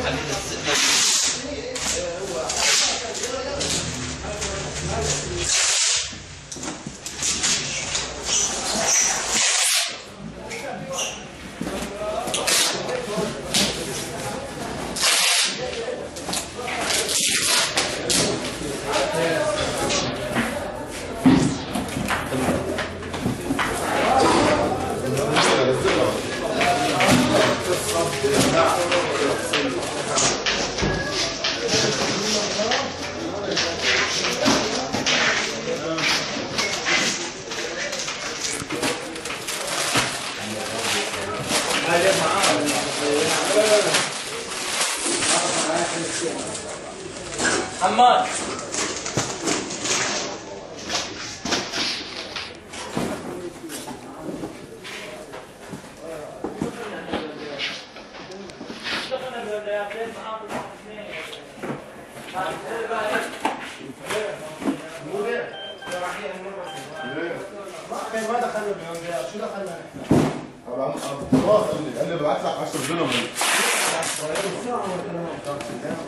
Thank you. حماد ما دخلنا بيوم شو دخلنا نحن؟ عم خلاص قال لي قال لي ببعت لك 10 دينار آه